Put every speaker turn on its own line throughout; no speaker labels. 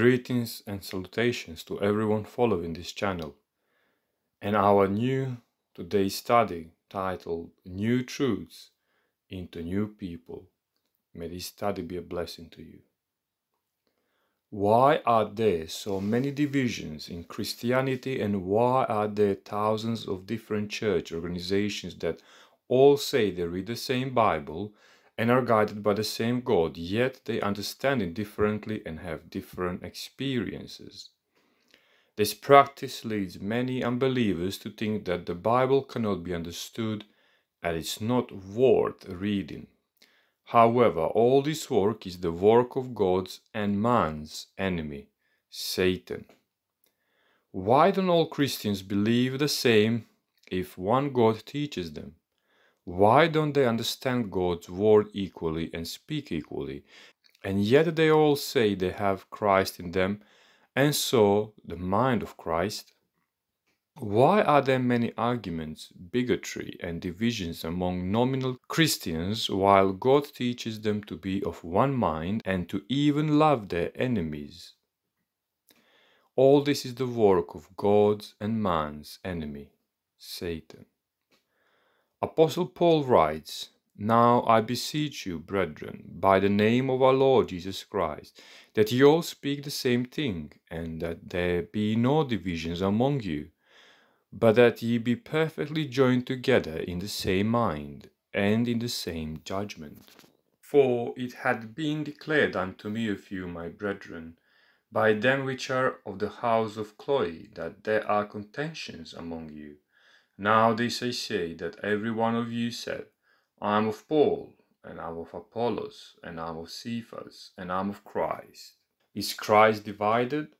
Greetings and salutations to everyone following this channel and our new today's study titled New Truths into New People. May this study be a blessing to you. Why are there so many divisions in Christianity and why are there thousands of different church organizations that all say they read the same Bible and are guided by the same God, yet they understand it differently and have different experiences. This practice leads many unbelievers to think that the Bible cannot be understood and it's not worth reading. However, all this work is the work of God's and man's enemy, Satan. Why don't all Christians believe the same if one God teaches them? Why don't they understand God's word equally and speak equally? And yet they all say they have Christ in them, and so the mind of Christ. Why are there many arguments, bigotry, and divisions among nominal Christians while God teaches them to be of one mind and to even love their enemies? All this is the work of God's and man's enemy, Satan. Apostle Paul writes, Now I beseech you, brethren, by the name of our Lord Jesus Christ, that ye all speak the same thing, and that there be no divisions among you, but that ye be perfectly joined together in the same mind, and in the same judgment. For it had been declared unto me of you, my brethren, by them which are of the house of Chloe, that there are contentions among you. Now this I say, that every one of you said, I am of Paul, and I am of Apollos, and I am of Cephas, and I am of Christ. Is Christ divided?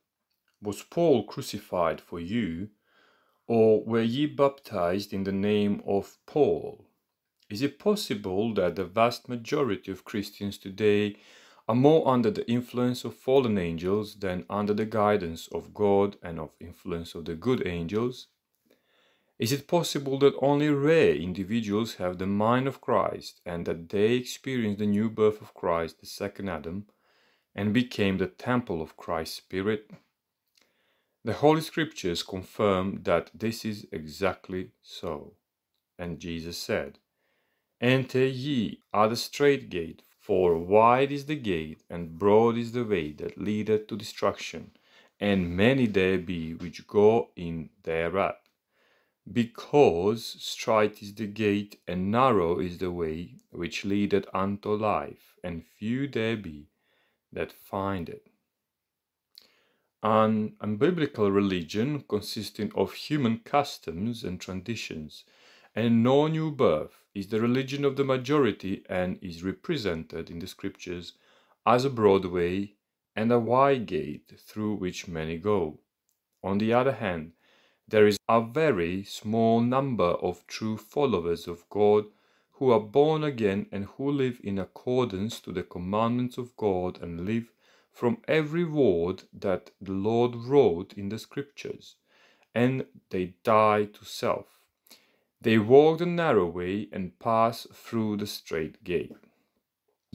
Was Paul crucified for you? Or were ye baptized in the name of Paul? Is it possible that the vast majority of Christians today are more under the influence of fallen angels than under the guidance of God and of influence of the good angels? Is it possible that only rare individuals have the mind of Christ and that they experience the new birth of Christ, the second Adam, and became the temple of Christ's Spirit? The Holy Scriptures confirm that this is exactly so. And Jesus said, Enter ye at the strait gate, for wide is the gate, and broad is the way that leadeth to destruction, and many there be which go in thereat because strait is the gate and narrow is the way which leadeth unto life, and few there be that find it. An unbiblical religion consisting of human customs and traditions and no new birth is the religion of the majority and is represented in the scriptures as a broad way and a wide gate through which many go. On the other hand, there is a very small number of true followers of God who are born again and who live in accordance to the commandments of God and live from every word that the Lord wrote in the scriptures, and they die to self. They walk the narrow way and pass through the strait gate.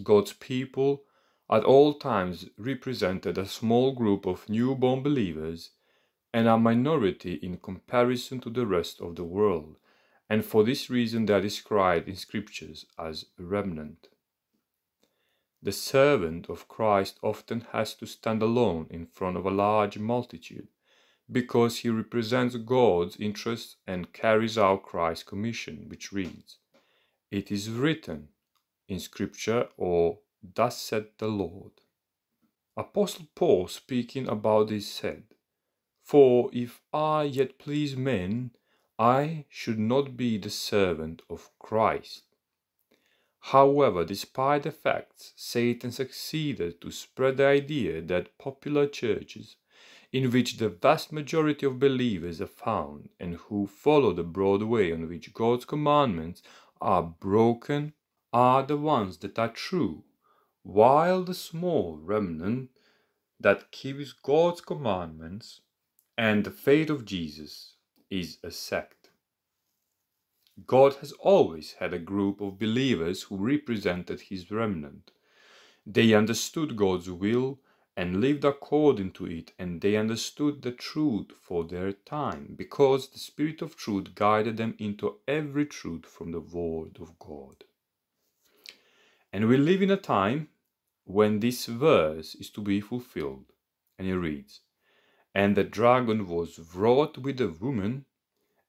God's people at all times represented a small group of newborn believers and a minority in comparison to the rest of the world, and for this reason they are described in scriptures as a remnant. The servant of Christ often has to stand alone in front of a large multitude because he represents God's interests and carries out Christ's commission, which reads, It is written in Scripture, or Thus said the Lord. Apostle Paul, speaking about this, said, for if I yet please men, I should not be the servant of Christ. However, despite the facts, Satan succeeded to spread the idea that popular churches, in which the vast majority of believers are found and who follow the broad way on which God's commandments are broken, are the ones that are true, while the small remnant that keeps God's commandments and the faith of Jesus is a sect. God has always had a group of believers who represented his remnant. They understood God's will and lived according to it, and they understood the truth for their time, because the Spirit of truth guided them into every truth from the Word of God. And we live in a time when this verse is to be fulfilled. And he reads, And the dragon was wroth with the woman,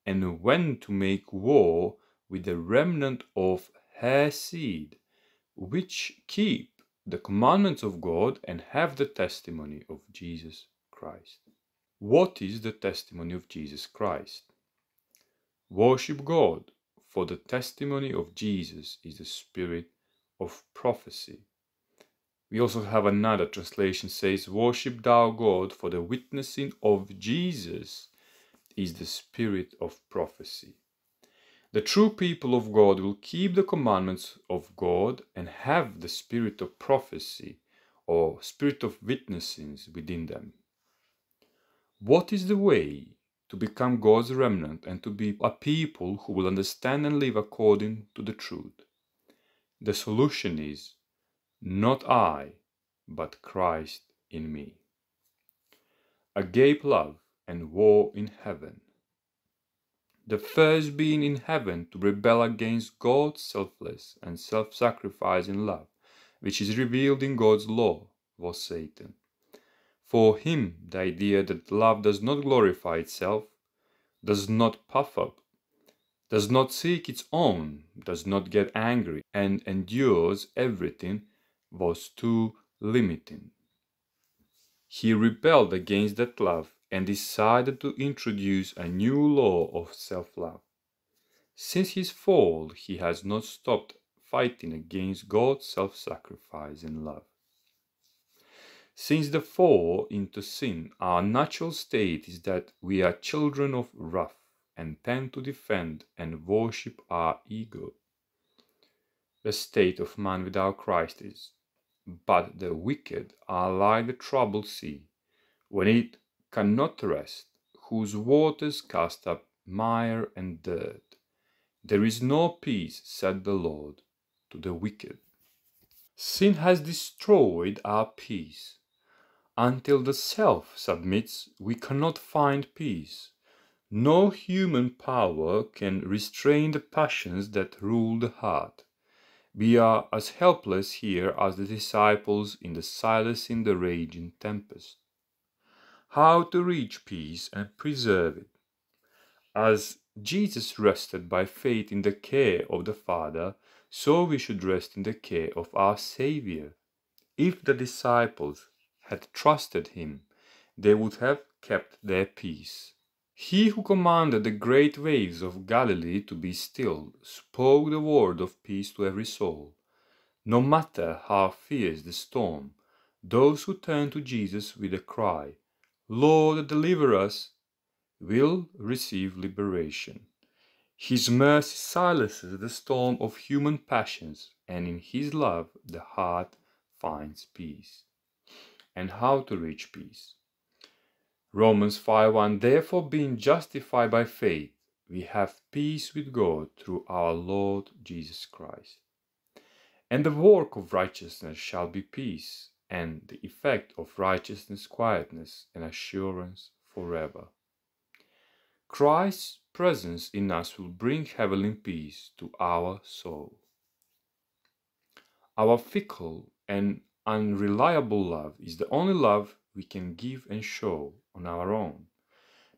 and went to make war with the remnant of her seed, which keep the commandments of God and have the testimony of Jesus Christ. What is the testimony of Jesus Christ? Worship God, for the testimony of Jesus is the spirit of prophecy. We also have another translation says, Worship thou God, for the witnessing of Jesus is the spirit of prophecy. The true people of God will keep the commandments of God and have the spirit of prophecy or spirit of witnessing within them. What is the way to become God's remnant and to be a people who will understand and live according to the truth? The solution is not I, but Christ in me. Agape love and war in heaven the first being in heaven to rebel against God's selfless and self sacrificing love, which is revealed in God's law, was Satan. For him, the idea that love does not glorify itself, does not puff up, does not seek its own, does not get angry, and endures everything, was too limiting. He rebelled against that love and decided to introduce a new law of self love. Since his fall, he has not stopped fighting against God's self sacrificing love. Since the fall into sin, our natural state is that we are children of wrath and tend to defend and worship our ego. The state of man without Christ is, but the wicked are like the troubled sea, when it cannot rest, whose waters cast up mire and dirt. There is no peace, said the Lord, to the wicked. Sin has destroyed our peace. Until the self submits, we cannot find peace. No human power can restrain the passions that rule the heart. We are as helpless here as the disciples in the silence in the raging tempest how to reach peace and preserve it. As Jesus rested by faith in the care of the Father, so we should rest in the care of our Saviour. If the disciples had trusted him, they would have kept their peace. He who commanded the great waves of Galilee to be still spoke the word of peace to every soul. No matter how fierce the storm, those who turn to Jesus with a cry, Lord, deliver us, will receive liberation. His mercy silences the storm of human passions, and in His love the heart finds peace. And how to reach peace? Romans 5:1 Therefore, being justified by faith, we have peace with God through our Lord Jesus Christ. And the work of righteousness shall be peace, and the effect of righteousness, quietness, and assurance forever. Christ's presence in us will bring heavenly peace to our soul. Our fickle and unreliable love is the only love we can give and show on our own.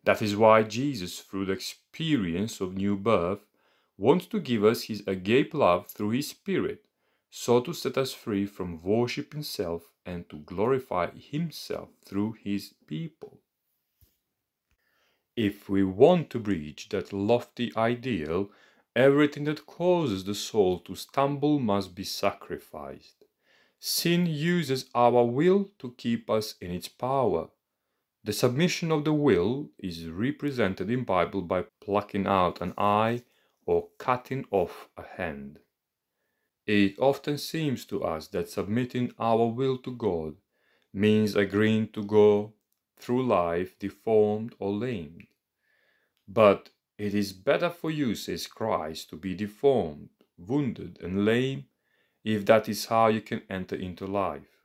That is why Jesus, through the experience of new birth, wants to give us his agape love through his Spirit, so to set us free from worshipping self and to glorify Himself through His people. If we want to reach that lofty ideal, everything that causes the soul to stumble must be sacrificed. Sin uses our will to keep us in its power. The submission of the will is represented in Bible by plucking out an eye or cutting off a hand. It often seems to us that submitting our will to God means agreeing to go through life deformed or lamed. But it is better for you, says Christ, to be deformed, wounded, and lame, if that is how you can enter into life.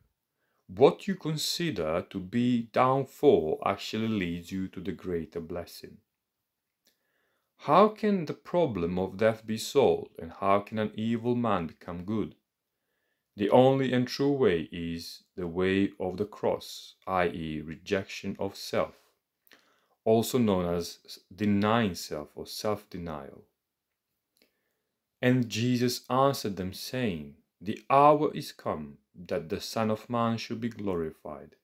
What you consider to be downfall actually leads you to the greater blessing. How can the problem of death be solved, and how can an evil man become good? The only and true way is the way of the cross, i.e., rejection of self, also known as denying self or self denial. And Jesus answered them, saying, The hour is come that the Son of Man should be glorified.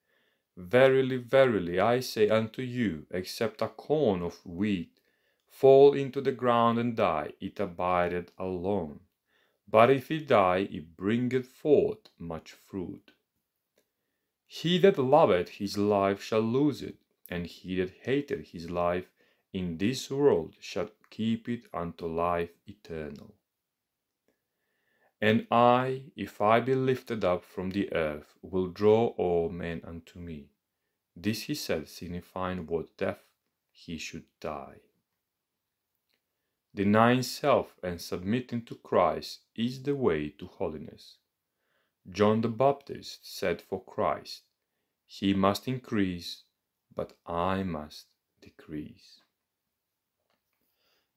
Verily, verily, I say unto you, except a corn of wheat fall into the ground and die, it abideth alone. But if it die, it bringeth forth much fruit. He that loveth his life shall lose it, and he that hateth his life in this world shall keep it unto life eternal. And I, if I be lifted up from the earth, will draw all men unto me. This he said, signifying what death he should die. Denying self and submitting to Christ is the way to holiness. John the Baptist said for Christ, He must increase, but I must decrease.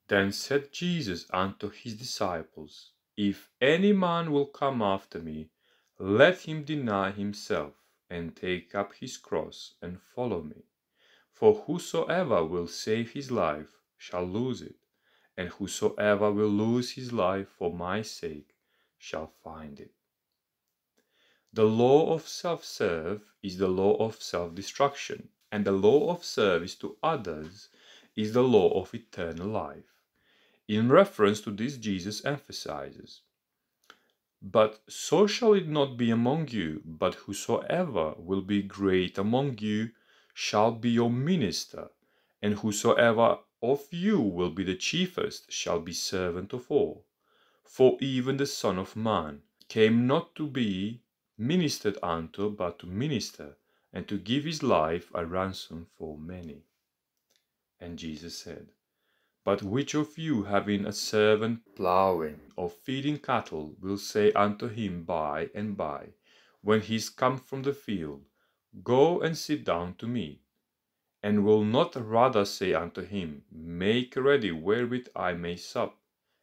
Then said Jesus unto his disciples, if any man will come after me, let him deny himself, and take up his cross, and follow me. For whosoever will save his life shall lose it, and whosoever will lose his life for my sake shall find it. The law of self serve is the law of self destruction, and the law of service to others is the law of eternal life. In reference to this, Jesus emphasizes, But so shall it not be among you, but whosoever will be great among you shall be your minister, and whosoever of you will be the chiefest shall be servant of all. For even the Son of Man came not to be ministered unto, but to minister, and to give his life a ransom for many. And Jesus said, but which of you, having a servant ploughing or feeding cattle, will say unto him by and by, when he is come from the field, Go and sit down to meat? And will not rather say unto him, Make ready wherewith I may sup,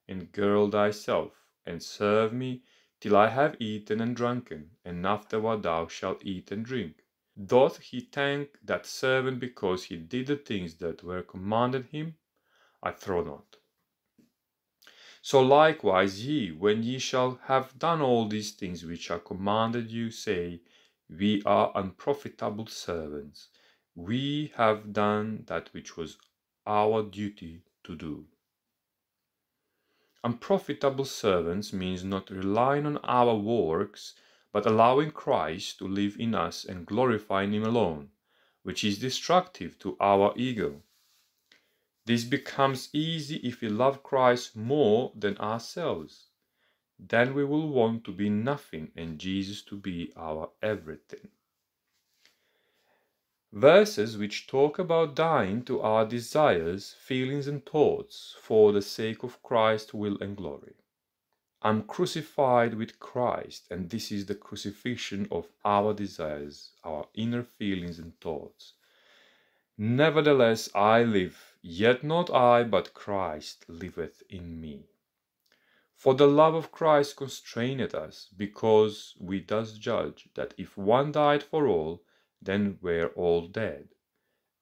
and gird thyself, and serve me till I have eaten and drunken, and afterward thou shalt eat and drink? Doth he thank that servant because he did the things that were commanded him? I throw not. So likewise ye, when ye shall have done all these things which are commanded you, say, We are unprofitable servants. We have done that which was our duty to do. Unprofitable servants means not relying on our works, but allowing Christ to live in us and glorifying Him alone, which is destructive to our ego. This becomes easy if we love Christ more than ourselves. Then we will want to be nothing and Jesus to be our everything. Verses which talk about dying to our desires, feelings, and thoughts for the sake of Christ's will and glory. I'm crucified with Christ, and this is the crucifixion of our desires, our inner feelings and thoughts. Nevertheless, I live Yet not I, but Christ liveth in me. For the love of Christ constraineth us, because we thus judge that if one died for all, then were all dead,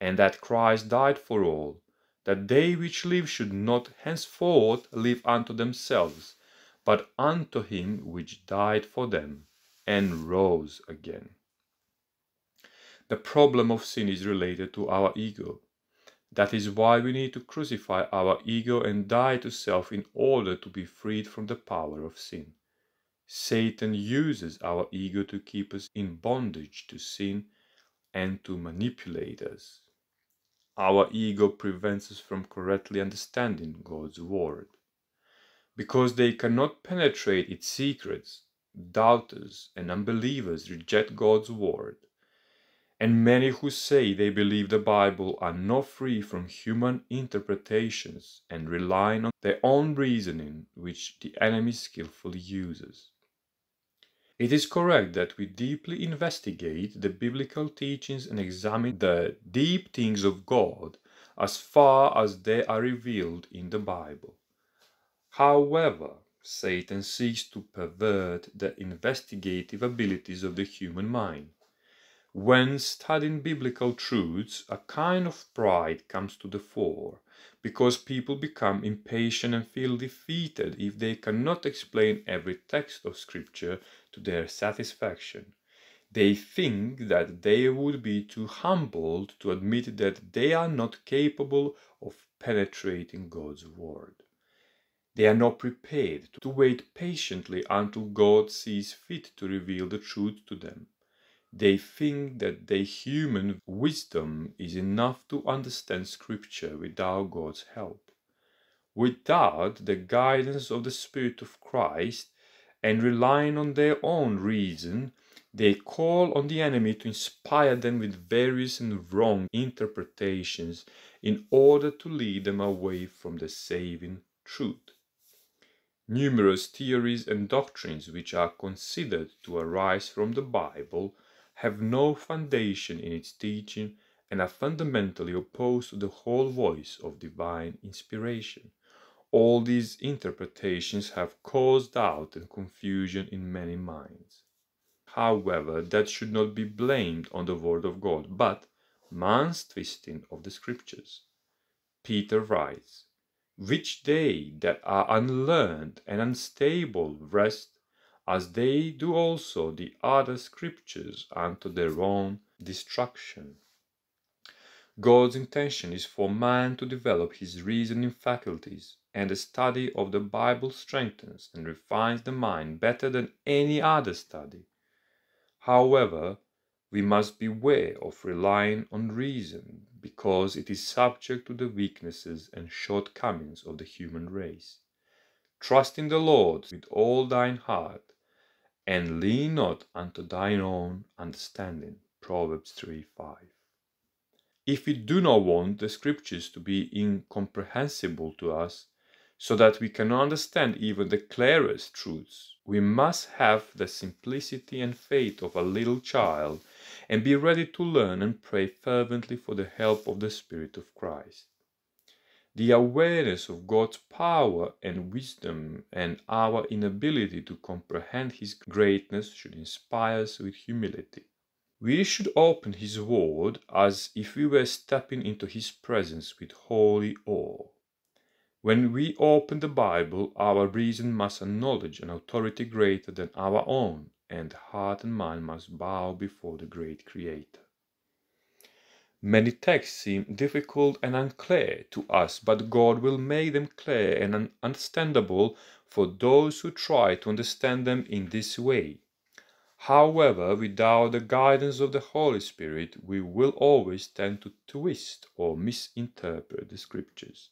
and that Christ died for all, that they which live should not henceforth live unto themselves, but unto him which died for them, and rose again. The problem of sin is related to our ego. That is why we need to crucify our ego and die to self in order to be freed from the power of sin. Satan uses our ego to keep us in bondage to sin and to manipulate us. Our ego prevents us from correctly understanding God's Word. Because they cannot penetrate its secrets, doubters and unbelievers reject God's Word and many who say they believe the Bible are not free from human interpretations and relying on their own reasoning, which the enemy skillfully uses. It is correct that we deeply investigate the biblical teachings and examine the deep things of God as far as they are revealed in the Bible. However, Satan seeks to pervert the investigative abilities of the human mind. When studying biblical truths, a kind of pride comes to the fore, because people become impatient and feel defeated if they cannot explain every text of Scripture to their satisfaction. They think that they would be too humbled to admit that they are not capable of penetrating God's Word. They are not prepared to wait patiently until God sees fit to reveal the truth to them. They think that their human wisdom is enough to understand Scripture without God's help. Without the guidance of the Spirit of Christ and relying on their own reason, they call on the enemy to inspire them with various and wrong interpretations in order to lead them away from the saving truth. Numerous theories and doctrines which are considered to arise from the Bible have no foundation in its teaching and are fundamentally opposed to the whole voice of divine inspiration. All these interpretations have caused doubt and confusion in many minds. However, that should not be blamed on the Word of God, but man's twisting of the Scriptures. Peter writes, Which they that are unlearned and unstable wrest as they do also the other scriptures unto their own destruction. God's intention is for man to develop his reasoning faculties, and the study of the Bible strengthens and refines the mind better than any other study. However, we must beware of relying on reason because it is subject to the weaknesses and shortcomings of the human race. Trust in the Lord with all thine heart and lean not unto thine own understanding. Proverbs 3 5. If we do not want the scriptures to be incomprehensible to us, so that we can understand even the clearest truths, we must have the simplicity and faith of a little child and be ready to learn and pray fervently for the help of the Spirit of Christ. The awareness of God's power and wisdom and our inability to comprehend His greatness should inspire us with humility. We should open His Word as if we were stepping into His presence with holy awe. When we open the Bible, our reason must acknowledge an authority greater than our own, and heart and mind must bow before the great Creator. Many texts seem difficult and unclear to us, but God will make them clear and understandable for those who try to understand them in this way. However, without the guidance of the Holy Spirit, we will always tend to twist or misinterpret the Scriptures.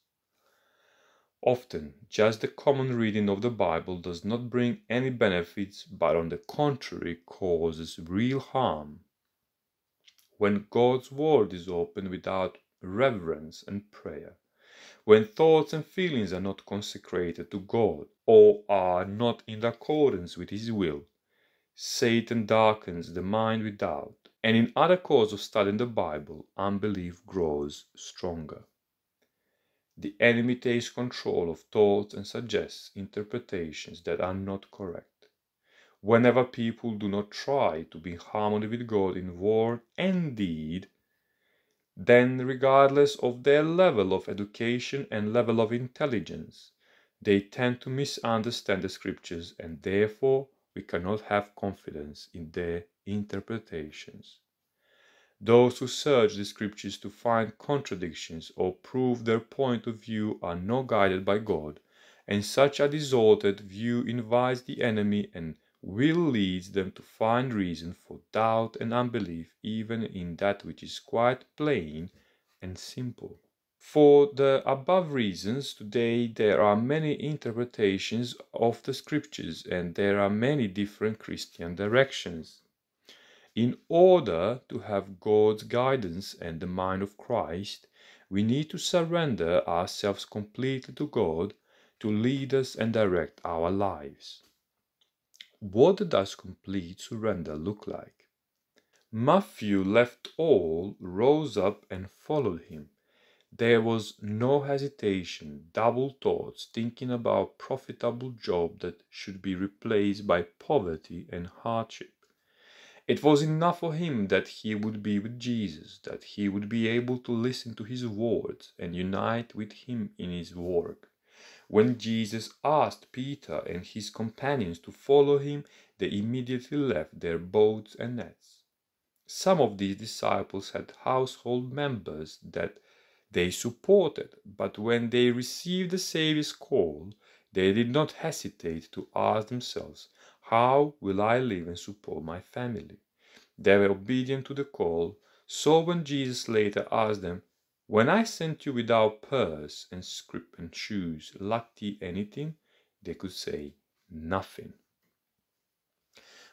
Often, just the common reading of the Bible does not bring any benefits, but on the contrary causes real harm. When God's Word is opened without reverence and prayer, when thoughts and feelings are not consecrated to God or are not in accordance with His will, Satan darkens the mind with doubt, and in other course of studying the Bible, unbelief grows stronger. The enemy takes control of thoughts and suggests interpretations that are not correct whenever people do not try to be in harmony with God in word and deed, then, regardless of their level of education and level of intelligence, they tend to misunderstand the scriptures and therefore we cannot have confidence in their interpretations. Those who search the scriptures to find contradictions or prove their point of view are not guided by God, and such a distorted view invites the enemy and will lead them to find reason for doubt and unbelief even in that which is quite plain and simple. For the above reasons, today there are many interpretations of the scriptures and there are many different Christian directions. In order to have God's guidance and the mind of Christ, we need to surrender ourselves completely to God to lead us and direct our lives. What does complete surrender look like? Matthew left all, rose up, and followed him. There was no hesitation, double thoughts, thinking about profitable job that should be replaced by poverty and hardship. It was enough for him that he would be with Jesus, that he would be able to listen to his words and unite with him in his work. When Jesus asked Peter and his companions to follow him, they immediately left their boats and nets. Some of these disciples had household members that they supported, but when they received the Saviour's call, they did not hesitate to ask themselves, How will I live and support my family? They were obedient to the call, so when Jesus later asked them, When I sent you without purse and scrip and shoes, ye anything? They could say, Nothing.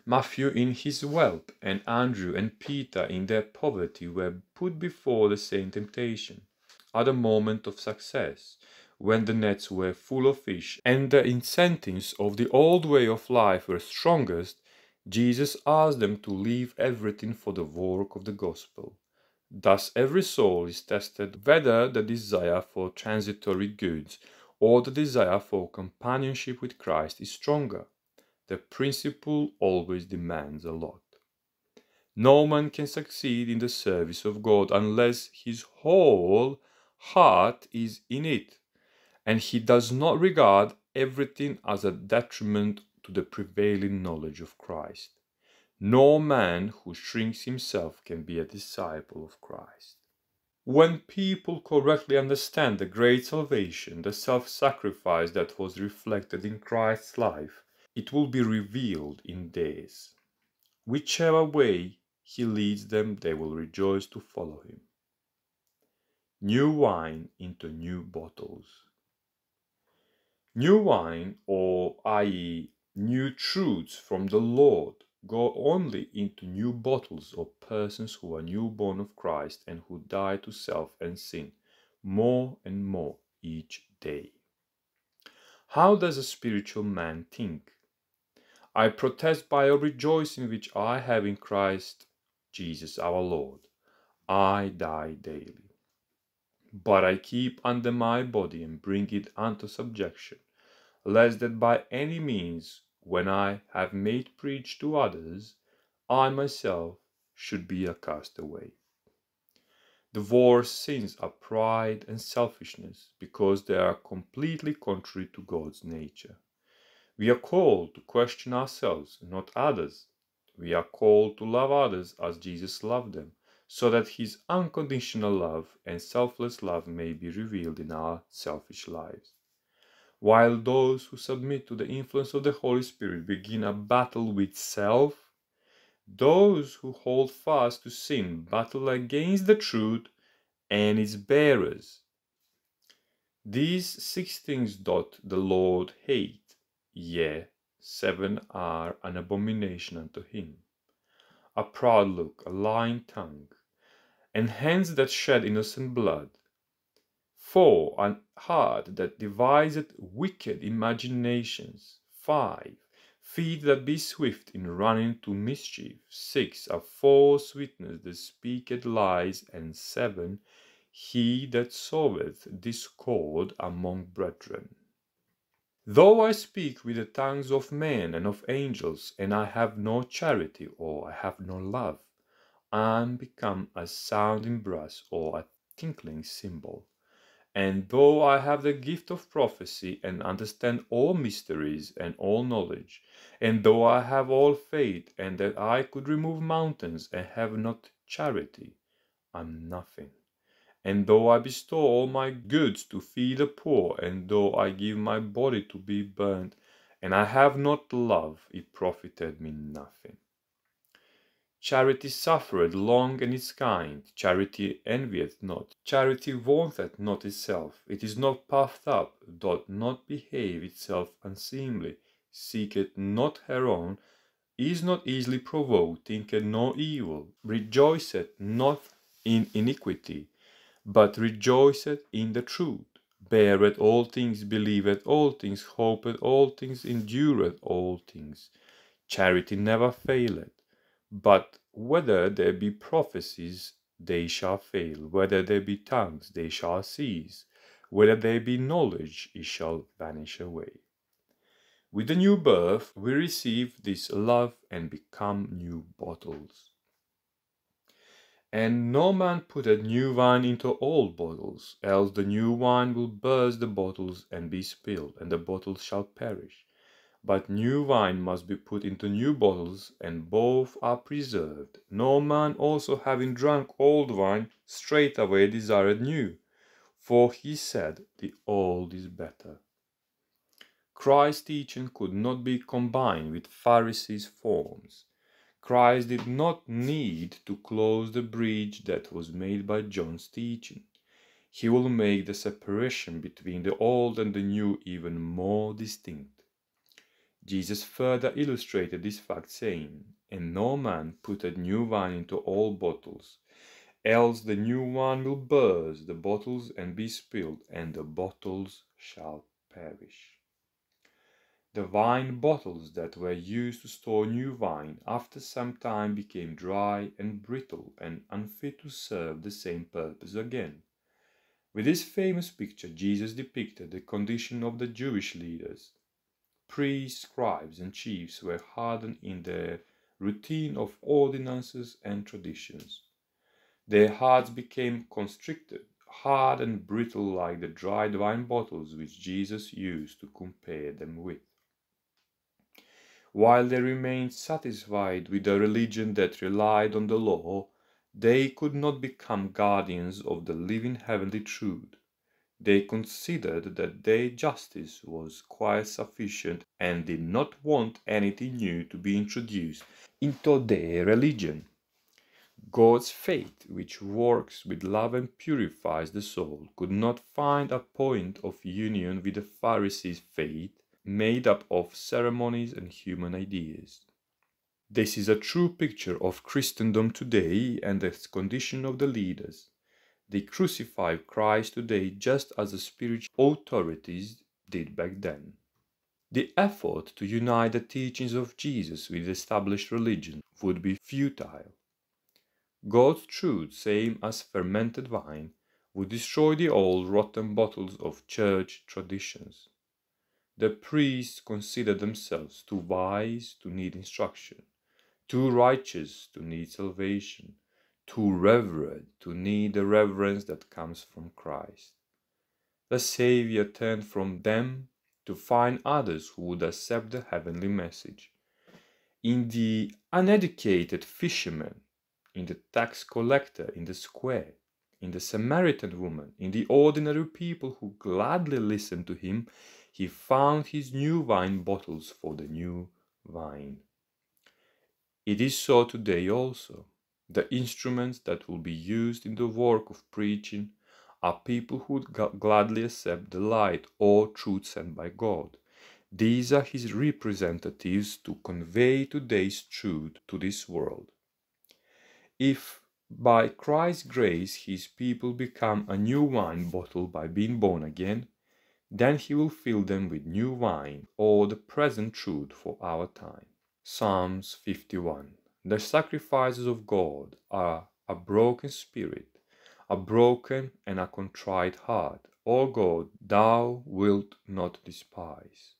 Matthew in his wealth, and Andrew and Peter in their poverty were put before the same temptation at a moment of success, when the nets were full of fish and the incentives of the old way of life were strongest, Jesus asked them to leave everything for the work of the gospel. Thus, every soul is tested whether the desire for transitory goods or the desire for companionship with Christ is stronger. The principle always demands a lot. No man can succeed in the service of God unless his whole heart is in it, and he does not regard everything as a detriment to the prevailing knowledge of Christ. No man who shrinks himself can be a disciple of Christ. When people correctly understand the great salvation, the self sacrifice that was reflected in Christ's life, it will be revealed in theirs. Whichever way he leads them, they will rejoice to follow him new wine into new bottles. New wine, or i.e., new truths from the Lord, go only into new bottles of persons who are newborn of Christ and who die to self and sin more and more each day. How does a spiritual man think? I protest by a rejoicing which I have in Christ Jesus our Lord. I die daily but I keep under my body and bring it unto subjection, lest that by any means, when I have made preach to others, I myself should be a castaway. The worst sins are pride and selfishness, because they are completely contrary to God's nature. We are called to question ourselves, not others. We are called to love others as Jesus loved them so that his unconditional love and selfless love may be revealed in our selfish lives. While those who submit to the influence of the Holy Spirit begin a battle with self, those who hold fast to sin battle against the truth and its bearers. These six things doth the Lord hate, yea, seven are an abomination unto him a proud look, a lying tongue, and hands that shed innocent blood. Four, an heart that deviseth wicked imaginations. Five, feet that be swift in running to mischief. Six, a false witness that speaketh lies. And seven, he that soweth discord among brethren. Though I speak with the tongues of men and of angels, and I have no charity or I have no love, I am become a sounding brass or a tinkling cymbal. And though I have the gift of prophecy and understand all mysteries and all knowledge, and though I have all faith and that I could remove mountains and have not charity, I am nothing. And though I bestow all my goods to feed the poor, and though I give my body to be burnt, and I have not love, it profited me nothing. Charity suffereth long and is kind. Charity envieth not. Charity vaunteth not itself. It is not puffed up, doth not behave itself unseemly, seeketh not her own, is not easily provoked, thinketh no evil, rejoiceth not in iniquity, but rejoiceth in the truth, beareth all things, believeth all things, hopeth all things, endureth all things. Charity never faileth, but whether there be prophecies, they shall fail, whether there be tongues, they shall cease, whether there be knowledge, it shall vanish away. With the new birth, we receive this love and become new bottles. And no man putteth new wine into old bottles, else the new wine will burst the bottles and be spilled, and the bottles shall perish. But new wine must be put into new bottles, and both are preserved. No man also having drunk old wine straightway desired new, for he said, The old is better. Christ's teaching could not be combined with Pharisees' forms. Christ did not need to close the breach that was made by John's teaching. He will make the separation between the old and the new even more distinct. Jesus further illustrated this fact, saying, And no man putteth new wine into old bottles, else the new wine will burst the bottles and be spilled, and the bottles shall perish. The wine bottles that were used to store new wine after some time became dry and brittle and unfit to serve the same purpose again. With this famous picture, Jesus depicted the condition of the Jewish leaders. Priests, scribes, and chiefs were hardened in their routine of ordinances and traditions. Their hearts became constricted, hard and brittle like the dried wine bottles which Jesus used to compare them with while they remained satisfied with a religion that relied on the law, they could not become guardians of the living heavenly truth. They considered that their justice was quite sufficient and did not want anything new to be introduced into their religion. God's faith, which works with love and purifies the soul, could not find a point of union with the Pharisees' faith made up of ceremonies and human ideas. This is a true picture of Christendom today and the condition of the leaders. They crucify Christ today just as the spiritual authorities did back then. The effort to unite the teachings of Jesus with established religion would be futile. God's truth, same as fermented wine, would destroy the old rotten bottles of church traditions. The priests consider themselves too wise to need instruction, too righteous to need salvation, too reverent to need the reverence that comes from Christ. The Saviour turned from them to find others who would accept the heavenly message. In the uneducated fisherman, in the tax collector in the square, in the Samaritan woman, in the ordinary people who gladly listened to him, he found his new wine bottles for the new wine. It is so today also. The instruments that will be used in the work of preaching are people who would gladly accept the light or truth sent by God. These are his representatives to convey today's truth to this world. If by Christ's grace his people become a new wine bottle by being born again, then he will fill them with new wine, or the present truth for our time. Psalms 51. The sacrifices of God are a broken spirit, a broken and a contrite heart. O God, thou wilt not despise.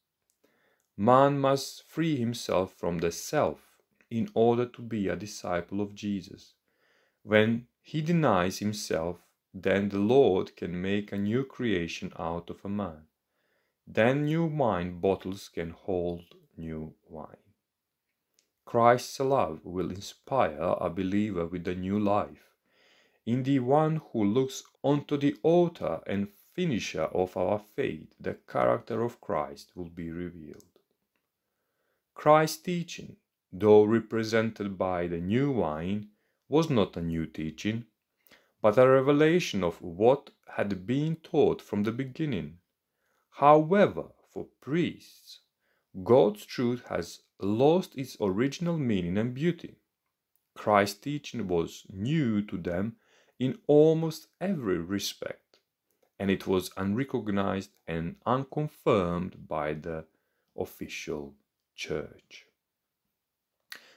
Man must free himself from the self in order to be a disciple of Jesus. When he denies himself then the Lord can make a new creation out of a man. Then new wine bottles can hold new wine. Christ's love will inspire a believer with a new life. In the one who looks onto the author and finisher of our faith, the character of Christ will be revealed. Christ's teaching, though represented by the new wine, was not a new teaching, but a revelation of what had been taught from the beginning. However, for priests, God's truth has lost its original meaning and beauty. Christ's teaching was new to them in almost every respect, and it was unrecognized and unconfirmed by the official church.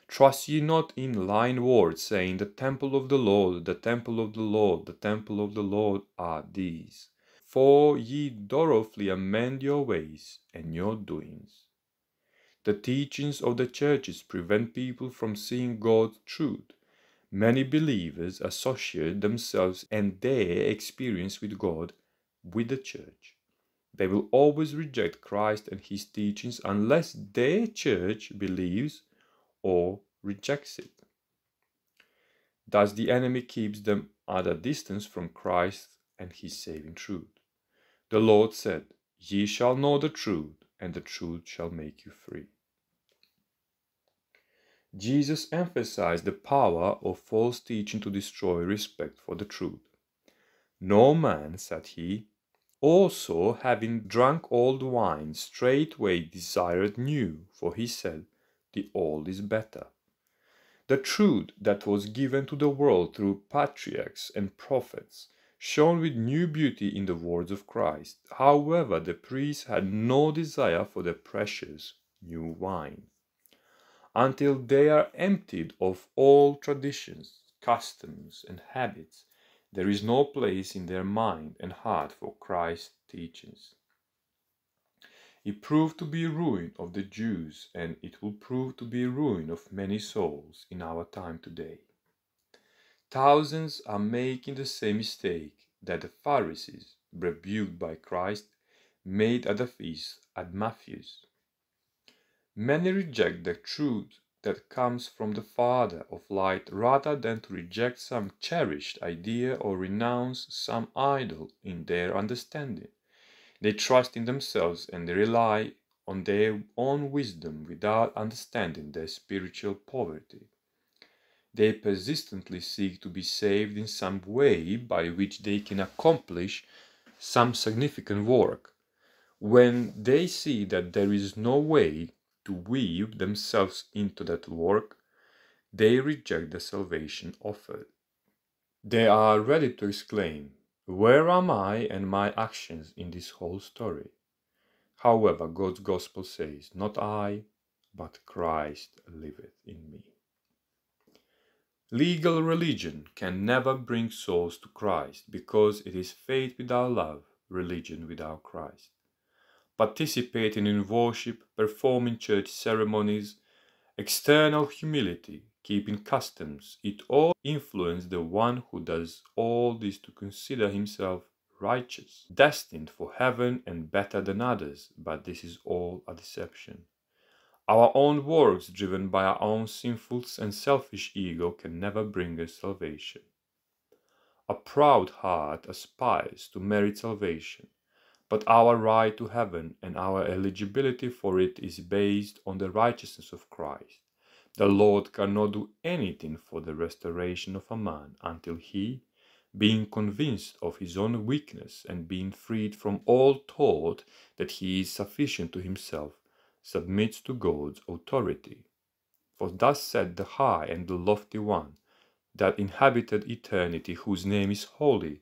Trust ye not in lying words, saying, The temple of the Lord, the temple of the Lord, the temple of the Lord are these. For ye thoroughly amend your ways and your doings. The teachings of the churches prevent people from seeing God's truth. Many believers associate themselves and their experience with God with the church. They will always reject Christ and his teachings unless their church believes or rejects it. Thus, the enemy keeps them at a distance from Christ and his saving truth. The Lord said, Ye shall know the truth, and the truth shall make you free. Jesus emphasized the power of false teaching to destroy respect for the truth. No man, said he, also having drunk old wine, straightway desired new, for he said, The old is better. The truth that was given to the world through patriarchs and prophets shone with new beauty in the words of Christ. However, the priests had no desire for the precious new wine. Until they are emptied of all traditions, customs, and habits, there is no place in their mind and heart for Christ's teachings. It proved to be a ruin of the Jews, and it will prove to be a ruin of many souls in our time today. Thousands are making the same mistake that the Pharisees, rebuked by Christ, made at the feast at Matthew's. Many reject the truth that comes from the Father of light rather than to reject some cherished idea or renounce some idol in their understanding. They trust in themselves and they rely on their own wisdom without understanding their spiritual poverty. They persistently seek to be saved in some way by which they can accomplish some significant work. When they see that there is no way to weave themselves into that work, they reject the salvation offered. They are ready to exclaim, where am I and my actions in this whole story? However, God's gospel says, Not I, but Christ liveth in me. Legal religion can never bring souls to Christ because it is faith without love, religion without Christ. Participating in worship, performing church ceremonies, external humility, keeping customs, it all influence the one who does all this to consider himself righteous, destined for heaven and better than others, but this is all a deception. Our own works, driven by our own sinful and selfish ego, can never bring us salvation. A proud heart aspires to merit salvation, but our right to heaven and our eligibility for it is based on the righteousness of Christ. The Lord cannot do anything for the restoration of a man until he, being convinced of his own weakness and being freed from all thought that he is sufficient to himself, submits to God's authority. For thus said the high and the lofty one, that inhabited eternity, whose name is holy,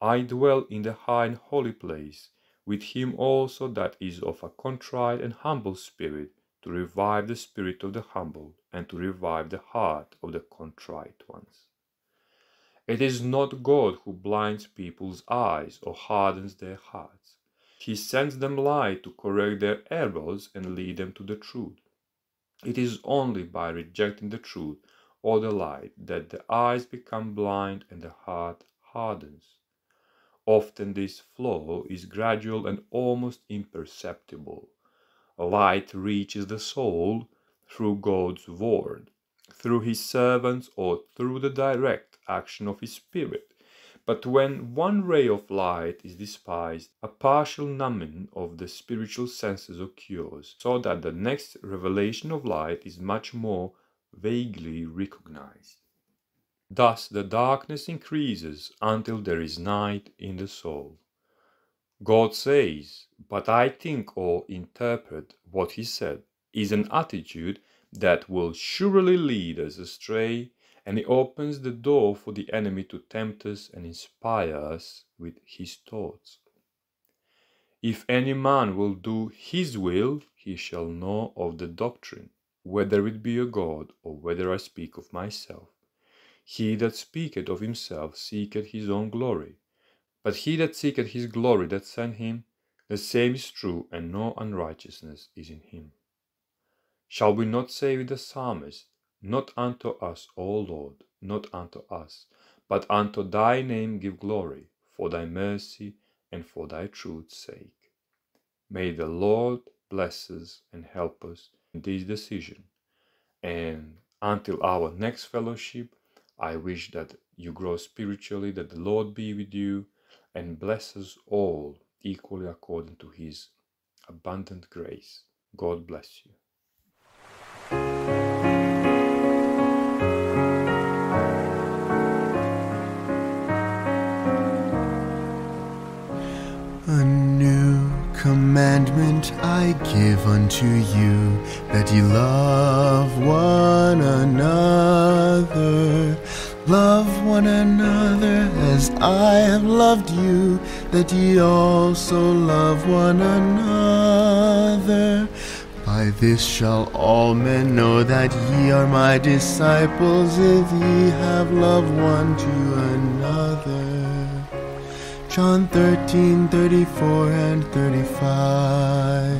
I dwell in the high and holy place, with him also that is of a contrite and humble spirit, to revive the spirit of the humble and to revive the heart of the contrite ones. It is not God who blinds people's eyes or hardens their hearts. He sends them light to correct their errors and lead them to the truth. It is only by rejecting the truth or the light that the eyes become blind and the heart hardens. Often this flow is gradual and almost imperceptible light reaches the soul through God's word, through his servants, or through the direct action of his spirit. But when one ray of light is despised, a partial numbing of the spiritual senses occurs, so that the next revelation of light is much more vaguely recognized. Thus the darkness increases until there is night in the soul. God says, but I think or interpret what he said, is an attitude that will surely lead us astray and it opens the door for the enemy to tempt us and inspire us with his thoughts. If any man will do his will, he shall know of the doctrine, whether it be a God or whether I speak of myself. He that speaketh of himself seeketh his own glory. But he that seeketh his glory that sent him, the same is true, and no unrighteousness is in him. Shall we not say with the psalmist, Not unto us, O Lord, not unto us, but unto thy name give glory, for thy mercy and for thy truth's sake. May the Lord bless us and help us in this decision. And until our next fellowship, I wish that you grow spiritually, that the Lord be with you and bless us all equally according to his abundant grace. God bless you.
Commandment I give unto you, that ye love one another. Love one another as I have loved you, that ye also love one another. By this shall all men know that ye are my disciples, if ye have love one to another. John 13, 34 and 35.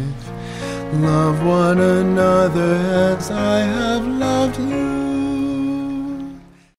Love one another as I have loved you.